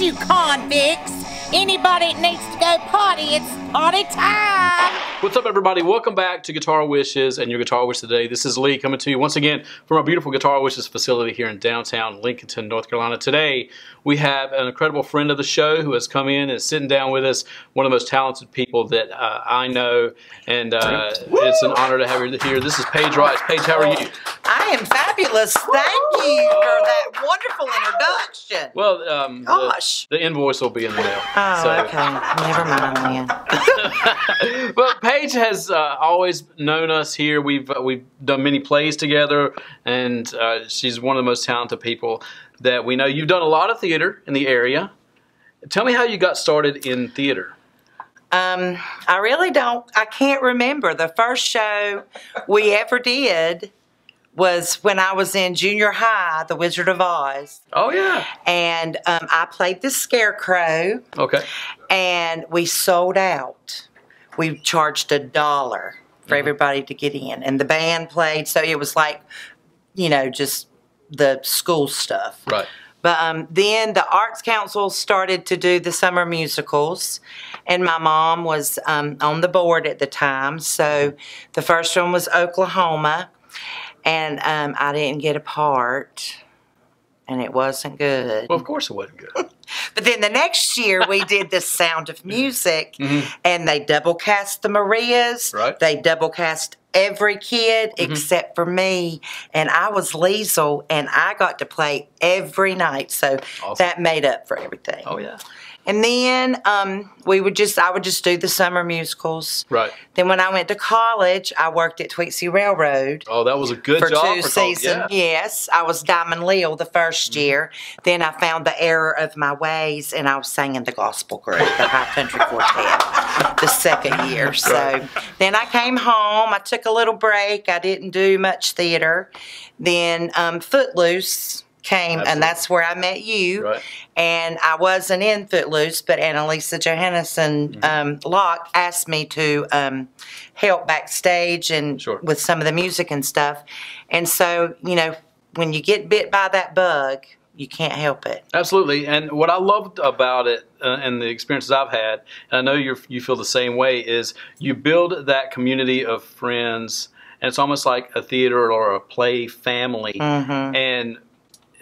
you convicts. Anybody that needs to go potty, it's potty time. What's up, everybody? Welcome back to Guitar Wishes and your Guitar Wish today. This is Lee coming to you once again from our beautiful Guitar Wishes facility here in downtown Lincolnton, North Carolina. Today, we have an incredible friend of the show who has come in and is sitting down with us, one of the most talented people that uh, I know, and uh, it's an honor to have you here. This is Paige Rice. Paige, how are you? I am fabulous. Thank you for that wonderful introduction. Well, um, the, Gosh. the invoice will be in the mail. Oh, So- okay. Never mind then. but Paige has uh, always known us here. We've uh, we've done many plays together, and uh, she's one of the most talented people that we know. You've done a lot of theater in the area. Tell me how you got started in theater. Um, I really don't. I can't remember the first show we ever did was when I was in junior high, The Wizard of Oz, Oh yeah. and um, I played the Scarecrow, Okay. and we sold out. We charged a dollar for everybody to get in, and the band played, so it was like, you know, just the school stuff. Right. But um, then the Arts Council started to do the summer musicals, and my mom was um, on the board at the time. So the first one was Oklahoma, and um, I didn't get a part, and it wasn't good. Well, of course it wasn't good. But then the next year we did the Sound of mm-hmm. Music, mm-hmm. and they double cast the Marias. Right. They double cast every kid mm-hmm. except for me, and I was Liesel, and I got to play every night. So Awesome. that made up for everything. Oh yeah. And then um, we would just, I would just do the summer musicals. Right. Then when I went to college, I worked at Tweetsie Railroad Oh, that was a good for job two for seasons. Yeah. Mm-hmm. Yes, I was Diamond Leo the 1st year. Then I found the error of my ways, and I was singing the gospel group, the High Country Quartet, the second year. So Right. then I came home. I took a little break. I didn't do much theater. Then um, Footloose came, Absolutely. and that's where I met you. Right. And I wasn't in Footloose, but Annalisa Johannesson Mm-hmm. um, Locke asked me to um, help backstage and Sure. with some of the music and stuff. And so, you know, when you get bit by that bug, you can't help it. Absolutely, and what I loved about it uh, and the experiences I've had, and I know you you feel the same way, is you build that community of friends, and it's almost like a theater or a play family. Mm-hmm. And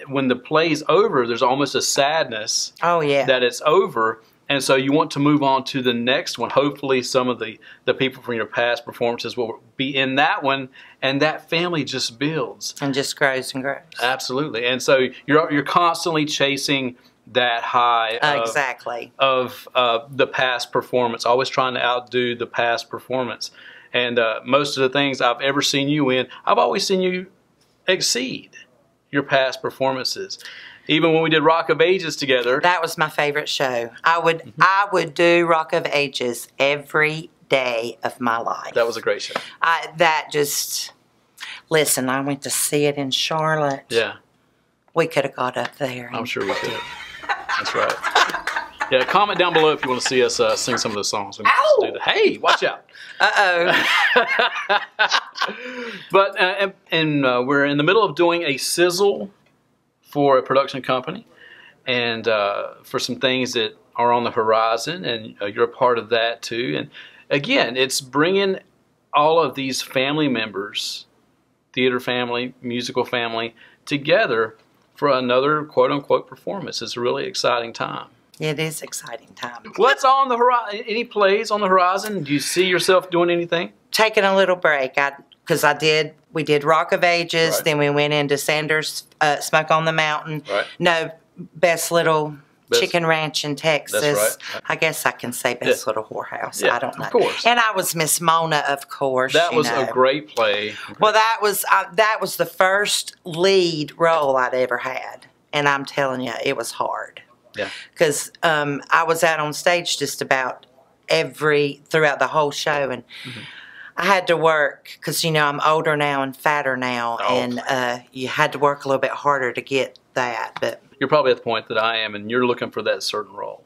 when the play's over, there's almost a sadness Oh, yeah. that it's over, and so you want to move on to the next one. Hopefully, some of the the people from your past performances will be in that one, and that family just builds. and just grows and grows. Absolutely, and so you're you're constantly chasing that high of, exactly. of uh, the past performance, always trying to outdo the past performance. And uh, most of the things I've ever seen you in, I've always seen you exceed your past performances. Even when we did Rock of Ages together, That was my favorite show. I would Mm-hmm. I would do Rock of Ages every day of my life. that was a great show. I, that just listen. I went to see it in Charlotte. Yeah, We could have got up there. I'm sure we could. That's right. Yeah, comment down below if you want to see us uh, sing some of those songs. We Ow! do that. Hey, watch out. Uh oh. but uh, and, and uh, we're in the middle of doing a sizzle for a production company, and uh, for some things that are on the horizon, and uh, you're a part of that too. And again, it's bringing all of these family members, theater family, musical family, together for another quote unquote performance. It's a really exciting time. It is exciting time. What's on the horizon? Any plays on the horizon? Do you see yourself doing anything? Taking a little break. I because I did. We did Rock of Ages. Right. Then we went into Sanders uh, Smoke on the Mountain. Right. No, Best Little. Best- Chicken Ranch in Texas. right. I guess I can say Best Yeah. Little Whorehouse. Yeah, I don't know. of course. And I was Miss Mona, of course. That was know. a great play. Well, that was uh, that was the first lead role I'd ever had, and I'm telling you, it was hard Yeah. because um, I was out on stage just about every throughout the whole show, and Mm-hmm. I had to work because you know I'm older now and fatter now, Oh. and uh, you had to work a little bit harder to get that. But You're probably at the point that I am, and you're looking for that certain role.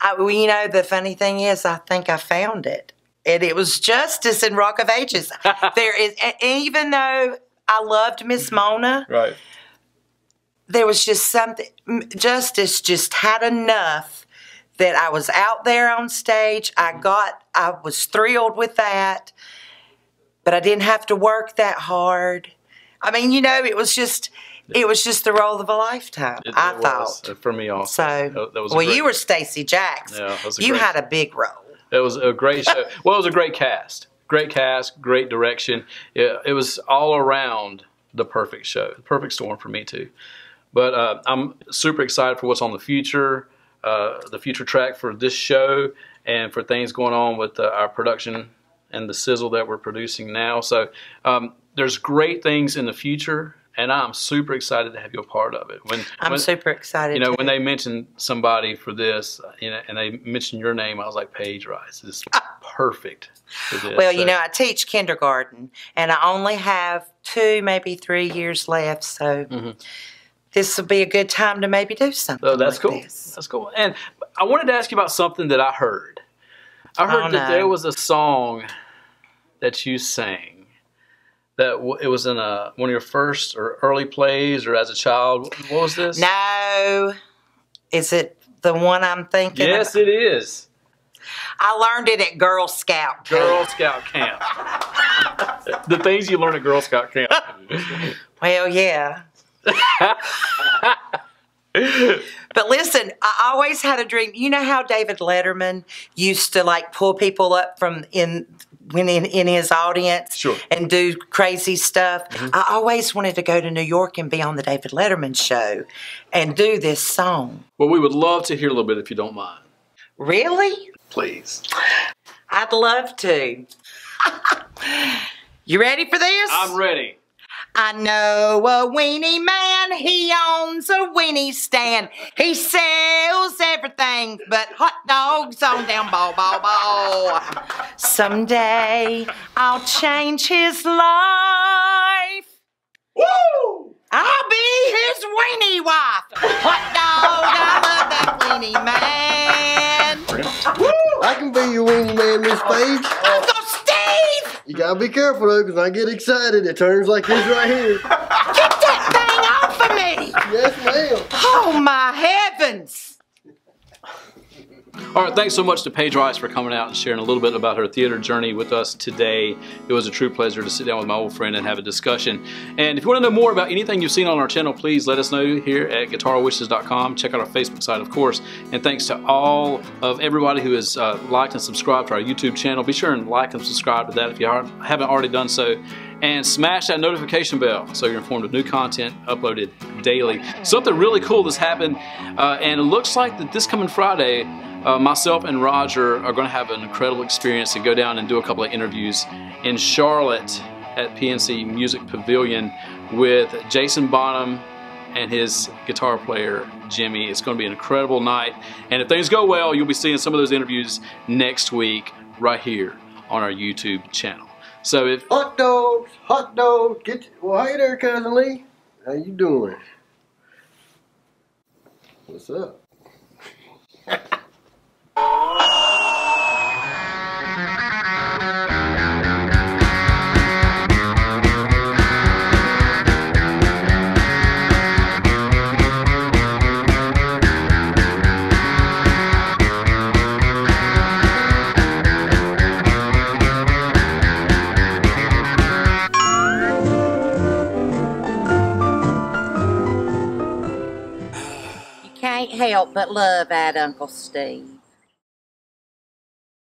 I, well, you know, the funny thing is, I think I found it. And it was Justice in Rock of Ages. there is, even though I loved Miss Mona, Right. There was just something, Justice just had enough that I was out there on stage. I got, I was thrilled with that, but I didn't have to work that hard. I mean, you know, it was just, it was just the role of a lifetime, It- I it thought. uh, for me also. So, That- was well, great- you were Stacee Jaxx. Yeah, it was a you great- had a big role. It was a great show. Well, it was a great cast. Great cast, great direction. It, it was all around the perfect show, the perfect storm for me too. But uh, I'm super excited for what's on the future, uh, the future track for this show, and for things going on with uh, our production and the sizzle that we're producing now. So um, there's great things in the future, and I'm super excited to have you a part of it. When I'm when, super excited. you know, too. when they mentioned somebody for this, you know, and they mentioned your name, I was like, Paige Rice is perfect for this. Well, you know, I teach kindergarten, and I only have two, maybe three years left. So this will be a good time to maybe do something. oh, that's with cool. this. That's cool. And I wanted to ask you about something that I heard. I heard Oh, that no. there was a song that you sang that it was in a one of your first or early plays or as a child. What was this? No, is it the one I'm thinking? Yes, of? it is. I learned it at Girl Scout. camp. Girl Scout camp. the things you learn at Girl Scout camp. Well, yeah. But listen, I always had a dream. You know how David Letterman used to like pull people up from in when in, in his audience Sure. Mm-hmm. and do crazy stuff. I always wanted to go to New York and be on the David Letterman show and do this song. Well, we would love to hear a little bit if you don't mind. Really? Please. I'd love to. you ready for this? I'm ready. I know a weenie man, he owns a weenie stand. He sells everything but hot dogs on down Ball Ball Ball. Someday I'll change his life. Woo! I'll be his weenie wife. Hot dog, I love that weenie man. Woo! I can be your weenie man, Miss Paige. You gotta be careful though, because I get excited. It turns like this right here. get that thing off of me. Yes, ma'am. Oh my heavens. All right, thanks so much to Paige Rice for coming out and sharing a little bit about her theater journey with us today. It was a true pleasure to sit down with my old friend and have a discussion. And if you want to know more about anything you've seen on our channel, please let us know here at guitarwishes.com. Check out our Facebook site, of course. And thanks to all of everybody who has uh, liked and subscribed to our YouTube channel. Be sure and like and subscribe to that if you aren't- haven't already done so. And smash that notification bell so you're informed of new content uploaded daily. Something really cool has happened, uh, and it looks like that this coming Friday, uh, myself and Roger are going to have an incredible experience to go down and do a couple of interviews in Charlotte at PNC Music Pavilion with Jason Bonham and his guitar player Jimmy. It's going to be an incredible night, and if things go well, you'll be seeing some of those interviews next week right here on our YouTube channel. So if Hot dogs, hot dogs. Get well. Hey there, cousin Lee. How you doing? What's up? Help but love that Uncle Steve.